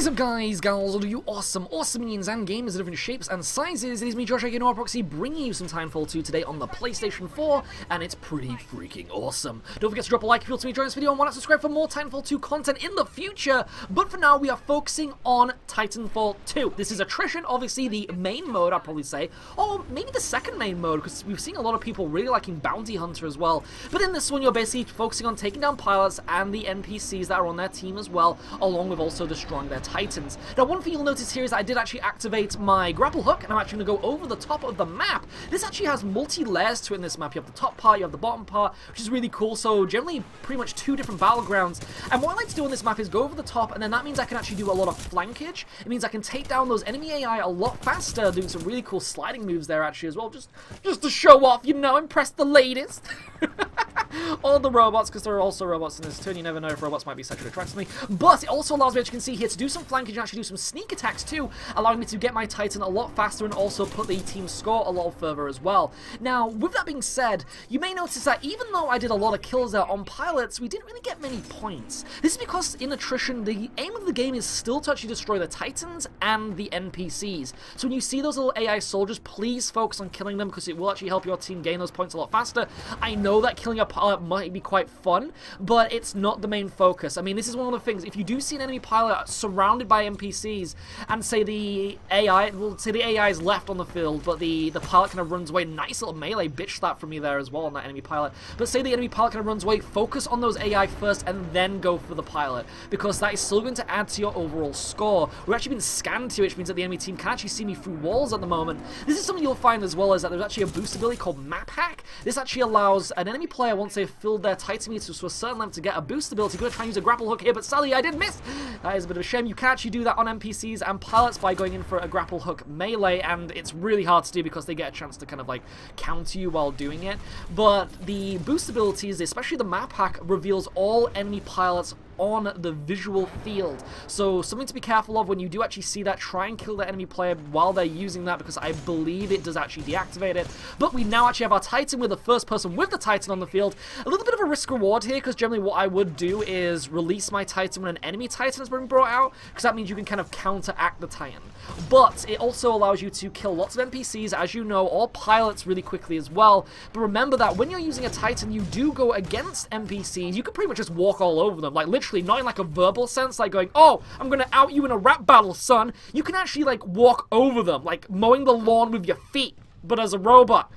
What is up guys, gals, all you awesome, awesome minions and gamers of different shapes and sizes. It is me, Josh aka Noir Proxy, bringing you some Titanfall 2 today on the PlayStation 4, and it's pretty freaking awesome. Don't forget to drop a like if you want to enjoy this video and want to subscribe for more Titanfall 2 content in the future, but for now we are focusing on Titanfall 2. This is Attrition, obviously the main mode, I'd probably say, or maybe the second main mode, because we've seen a lot of people really liking Bounty Hunter as well. But in this one, you're basically focusing on taking down pilots and the NPCs that are on their team as well, along with also destroying their titans. Now, one thing you'll notice here is I did actually activate my grapple hook, and I'm actually going to go over the top of the map. This actually has multi-layers to it in this map. You have the top part, you have the bottom part, which is really cool. So generally, pretty much two different battlegrounds. And what I like to do on this map is go over the top, and then that means I can actually do a lot of flankage. It means I can take down those enemy AI a lot faster, doing some really cool sliding moves there actually as well, just, just to show off, you know, impress the latest. all the robots, because there are also robots in this turn. You never know if robots might be sexually attracted to me. But it also allows me, as you can see here, to do some flanking and actually do some sneak attacks too, allowing me to get my Titan a lot faster and also put the team score a lot further as well. Now, with that being said, you may notice that even though I did a lot of kills there on pilots, we didn't really get many points. This is because in attrition, the aim of the game is still to actually destroy the Titans and the NPCs. So when you see those little AI soldiers, please focus on killing them because it will actually help your team gain those points a lot faster. I know that killing a pilot might be quite fun, but it's not the main focus. I mean, this is one of the things, if you do see an enemy pilot surrounded by NPCs, and say the AI, well, say the AI is left on the field, but the, the pilot kind of runs away, nice little melee bitch slap from me there as well on that enemy pilot, but say the enemy pilot kind of runs away, focus on those AI first, and then go for the pilot, because that is still going to add to your overall score. We're actually being scanned here, which means that the enemy team can actually see me through walls at the moment. This is something you'll find as well, is that there's actually a boost ability called Map Hack. This actually allows an enemy player, once they've filled their Titan meter to a certain level to get a boost ability. To try and use a grapple hook here, but sadly I did miss. That is a bit of a shame. You can actually do that on NPCs and pilots by going in for a grapple hook melee, and it's really hard to do because they get a chance to kind of like counter you while doing it. But the boost abilities, especially the map hack, reveals all enemy pilots on the visual field. So something to be careful of when you do actually see that, try and kill the enemy player while they're using that because I believe it does actually deactivate it. But we now actually have our Titan with the first person with the Titan on the field. A little bit of a risk reward here because generally what I would do is release my Titan when an enemy Titan has been brought out because that means you can kind of counteract the Titan. But it also allows you to kill lots of NPCs as you know or pilots really quickly as well. But remember that when you're using a Titan you do go against NPCs, you can pretty much just walk all over them. Like literally not in like a verbal sense, like going, oh, I'm gonna out you in a rap battle, son. You can actually like walk over them, like mowing the lawn with your feet, but as a robot.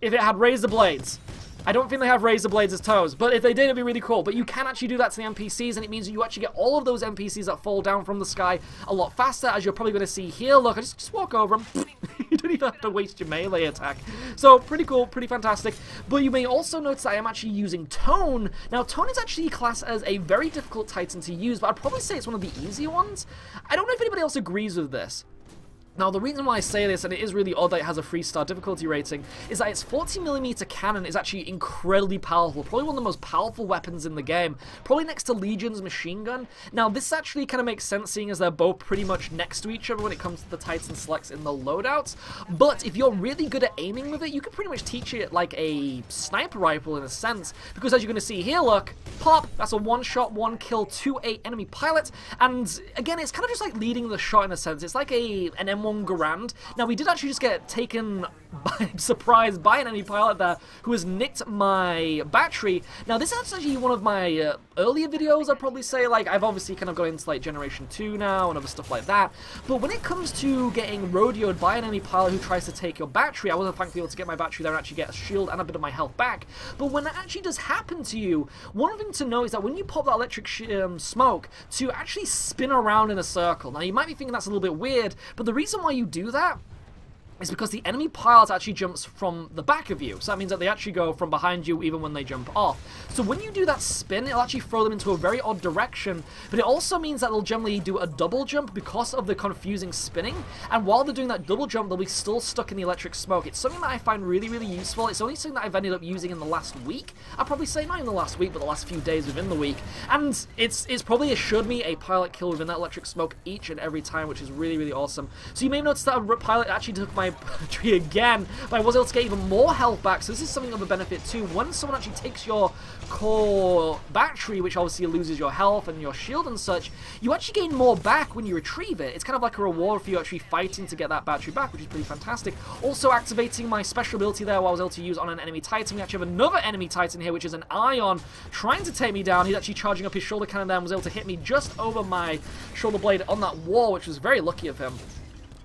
If it had razor blades. I don't think they have razor blades as toes, but if they did, it'd be really cool. But you can actually do that to the NPCs, and it means you actually get all of those NPCs that fall down from the sky a lot faster, as you're probably going to see here. Look, I just, just walk over them. you don't even have to waste your melee attack. So, pretty cool, pretty fantastic. But you may also notice I am actually using Tone. Now, Tone is actually classed as a very difficult Titan to use, but I'd probably say it's one of the easier ones. I don't know if anybody else agrees with this. Now, the reason why I say this, and it is really odd that it has a 3-star difficulty rating, is that its 40mm cannon is actually incredibly powerful. Probably one of the most powerful weapons in the game. Probably next to Legion's machine gun. Now, this actually kind of makes sense seeing as they're both pretty much next to each other when it comes to the Titan selects in the loadouts. But if you're really good at aiming with it, you can pretty much teach it like a sniper rifle in a sense. Because as you're going to see here, look, pop, that's a one-shot, one-kill, 2-8 enemy pilot. And again, it's kind of just like leading the shot in a sense. It's like a an M M1 Now, we did actually just get taken by surprise by an enemy pilot there who has nicked my battery. Now, this is actually one of my uh, earlier videos, I'd probably say. Like, I've obviously kind of got into, like, Generation 2 now and other stuff like that. But when it comes to getting rodeoed by an enemy pilot who tries to take your battery, I wasn't thankfully able to get my battery there and actually get a shield and a bit of my health back. But when that actually does happen to you, one thing to know is that when you pop that electric um, smoke, to actually spin around in a circle. Now, you might be thinking that's a little bit weird, but the reason why you do that is because the enemy pilot actually jumps from the back of you. So that means that they actually go from behind you even when they jump off. So when you do that spin, it'll actually throw them into a very odd direction, but it also means that they'll generally do a double jump because of the confusing spinning, and while they're doing that double jump, they'll be still stuck in the electric smoke. It's something that I find really, really useful. It's only something that I've ended up using in the last week. I'd probably say not in the last week, but the last few days within the week. And it's it's probably assured me a pilot kill within that electric smoke each and every time, which is really, really awesome. So you may have noticed that a pilot actually took my my tree again, but I was able to get even more health back, so this is something of a benefit too. When someone actually takes your core battery, which obviously loses your health and your shield and such, you actually gain more back when you retrieve it. It's kind of like a reward for you actually fighting to get that battery back, which is pretty fantastic. Also activating my special ability there, I was able to use on an enemy titan. We actually have another enemy titan here, which is an Ion, trying to take me down. He's actually charging up his shoulder cannon there and was able to hit me just over my shoulder blade on that wall, which was very lucky of him.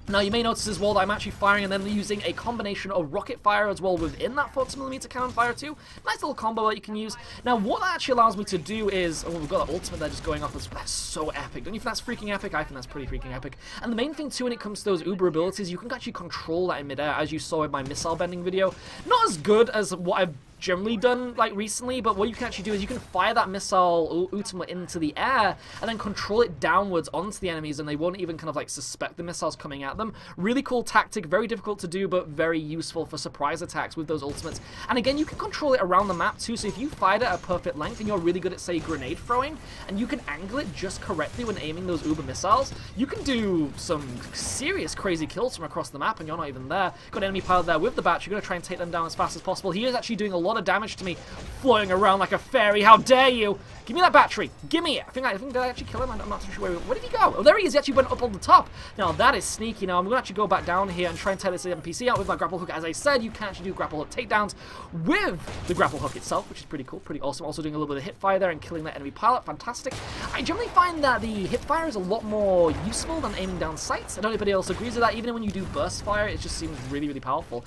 Now you may notice as well that I'm actually firing and then using a combination of rocket fire as well within that 40mm cannon fire too. Nice little combo that you can use. Now what that actually allows me to do is, oh we've got that ultimate there just going off, that's so epic. Don't you think that's freaking epic? I think that's pretty freaking epic. And the main thing too when it comes to those uber abilities, you can actually control that in midair as you saw in my missile bending video. Not as good as what I've generally done like recently, but what you can actually do is you can fire that missile ultimate into the air and then control it downwards onto the enemies and they won't even kind of like suspect the missiles coming at them. Really cool tactic, very difficult to do, but very useful for surprise attacks with those ultimates. And again, you can control it around the map too, so if you fired it at perfect length and you're really good at, say, grenade throwing, and you can angle it just correctly when aiming those uber missiles, you can do some serious crazy kills from across the map and you're not even there. Got an enemy pilot there with the bat, you're going to try and take them down as fast as possible. He is actually doing a lot lot of damage to me, Flying around like a fairy. How dare you? Give me that battery. Give me it. I think I, I think did I actually kill him? I'm not too sure where. Where did he go? Oh, there he is. He actually went up on the top. Now that is sneaky. Now I'm going to actually go back down here and try and tear this NPC out with my grapple hook. As I said, you can actually do grapple hook takedowns with the grapple hook itself, which is pretty cool, pretty awesome. Also doing a little bit of hip fire there and killing that enemy pilot. Fantastic. I generally find that the hip fire is a lot more useful than aiming down sights. I don't know if anybody else agrees with that. Even when you do burst fire, it just seems really, really powerful.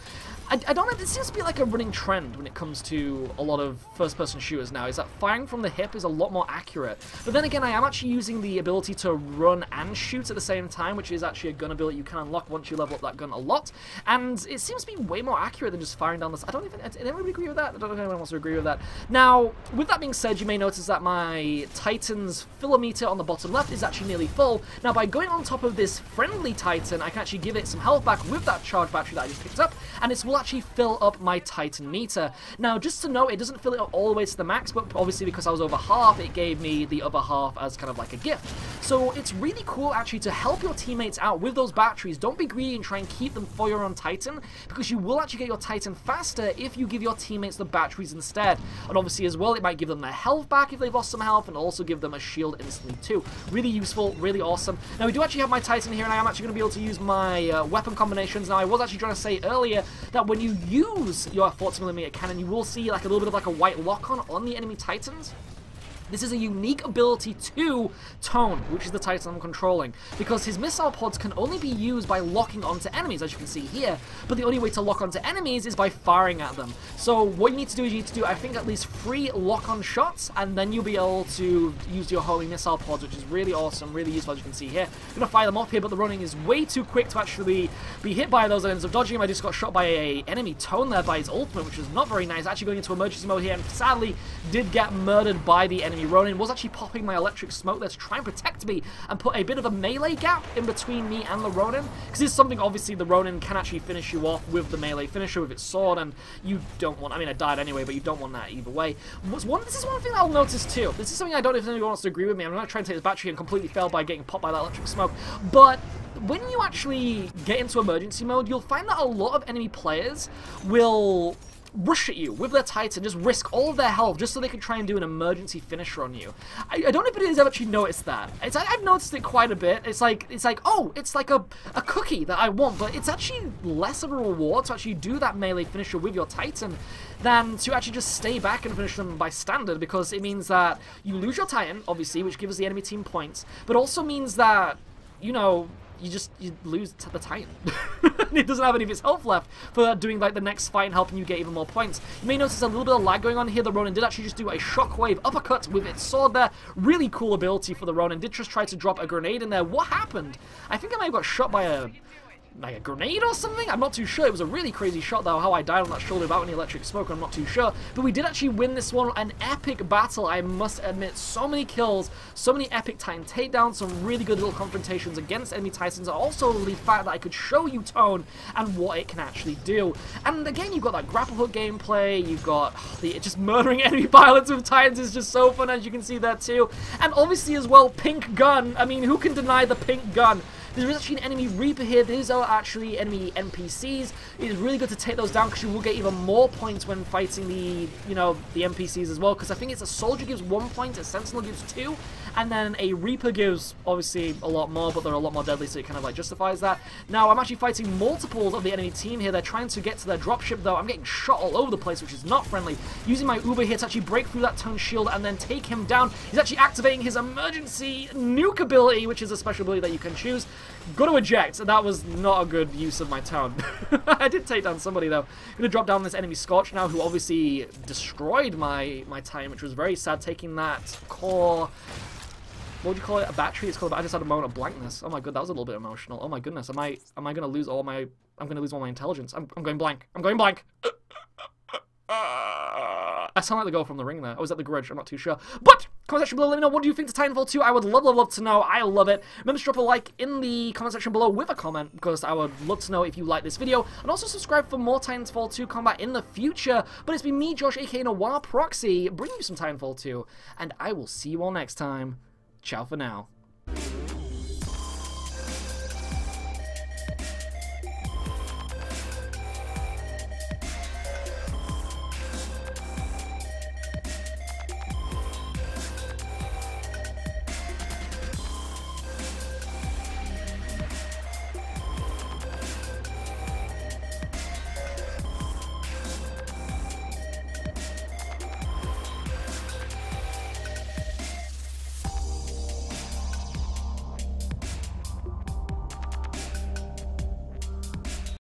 I, I don't know, this seems to be like a running trend when it comes to a lot of first-person shooters now, is that firing from the hip is a lot more accurate. But then again, I am actually using the ability to run and shoot at the same time, which is actually a gun ability you can unlock once you level up that gun a lot. And it seems to be way more accurate than just firing down this. I don't even, did everybody agree with that? I don't know if anyone wants to agree with that. Now, with that being said, you may notice that my Titan's filler meter on the bottom left is actually nearly full. Now, by going on top of this friendly Titan, I can actually give it some health back with that charge battery that I just picked up, and it will actually fill up my Titan meter. Now, just to note, it doesn't fill it up all the way to the max, but obviously because I was over half, it gave me the other half as kind of like a gift. So it's really cool actually to help your teammates out with those batteries. Don't be greedy and try and keep them for your own Titan, because you will actually get your Titan faster if you give your teammates the batteries instead. And obviously as well, it might give them their health back if they've lost some health, and also give them a shield instantly too. Really useful, really awesome. Now we do actually have my Titan here, and I am actually going to be able to use my uh, weapon combinations. Now I was actually trying to say earlier that when you use your 40mm cannon, you will see like a little bit of like a white lock-on on the enemy titans. This is a unique ability to Tone, which is the Titan I'm controlling, because his missile pods can only be used by locking onto enemies, as you can see here, but the only way to lock onto enemies is by firing at them. So what you need to do is you need to do, I think, at least three lock-on shots, and then you'll be able to use your homing missile pods, which is really awesome, really useful, as you can see here. I'm going to fire them off here, but the Ronin is way too quick to actually be hit by those. I up dodging him. I just got shot by a enemy Tone there by his ultimate, which was not very nice. Actually going into emergency mode here, and sadly did get murdered by the enemy Ronin was actually popping my electric smoke there to try and protect me and put a bit of a melee gap in between me and the Ronin. Because is something, obviously, the Ronin can actually finish you off with the melee finisher with its sword, and you don't want... I mean, I died anyway, but you don't want that either way. One, this is one thing I'll notice, too. This is something I don't know if anyone wants to agree with me. I'm not trying to take this battery and completely fail by getting popped by that electric smoke, but when you actually get into emergency mode, you'll find that a lot of enemy players will rush at you with their Titan, just risk all of their health just so they can try and do an emergency finisher on you. I, I don't know if anybody's actually noticed that. It's, I, have noticed it quite a bit. It's like, it's like, oh, it's like a, a cookie that I want, but it's actually less of a reward to actually do that melee finisher with your Titan than to actually just stay back and finish them by standard because it means that you lose your Titan, obviously, which gives the enemy team points, but also means that, you know, you just you lose the Titan. it doesn't have any of its health left for doing like the next fight and helping you get even more points. You may notice a little bit of lag going on here. The Ronin did actually just do a shockwave uppercut with its sword there. Really cool ability for the Ronin. Did just try to drop a grenade in there. What happened? I think I might have got shot by a like a grenade or something? I'm not too sure. It was a really crazy shot, though, how I died on that shoulder without any electric smoke, I'm not too sure. But we did actually win this one. An epic battle, I must admit. So many kills, so many epic Titan takedowns, some really good little confrontations against enemy Titans. Also, the fact that I could show you Tone and what it can actually do. And again, you've got that grapple hook gameplay, you've got the just murdering enemy pilots with Titans is just so fun, as you can see there too. And obviously as well, pink gun. I mean, who can deny the pink gun? There is actually an enemy Reaper here. These are actually enemy NPCs. It is really good to take those down because you will get even more points when fighting the, you know, the NPCs as well. Because I think it's a soldier gives one point, a sentinel gives two, and then a Reaper gives obviously a lot more, but they're a lot more deadly, so it kind of like justifies that. Now I'm actually fighting multiples of the enemy team here. They're trying to get to their dropship though. I'm getting shot all over the place, which is not friendly. Using my Uber here to actually break through that tone shield and then take him down. He's actually activating his emergency nuke ability, which is a special ability that you can choose. Go to eject. That was not a good use of my tone. I did take down somebody though. Gonna drop down this enemy Scorch now, who obviously destroyed my my time, which was very sad. Taking that core what would you call it? A battery? It's called. I just had a moment of blankness. Oh my god, that was a little bit emotional. Oh my goodness, am I am I gonna lose all my? I'm gonna lose all my intelligence. I'm I'm going blank. I'm going blank. I sound like the girl from the ring there. Oh, I was at the grudge, I'm not too sure. But, comment section below, let me know what do you think to Titanfall 2. I would love, love, love to know. I love it. Remember to drop a like in the comment section below with a comment, because I would love to know if you like this video. And also subscribe for more Titanfall 2 combat in the future. But it's been me, Josh, aka Noir Proxy, bringing you some Titanfall 2. And I will see you all next time. Ciao for now.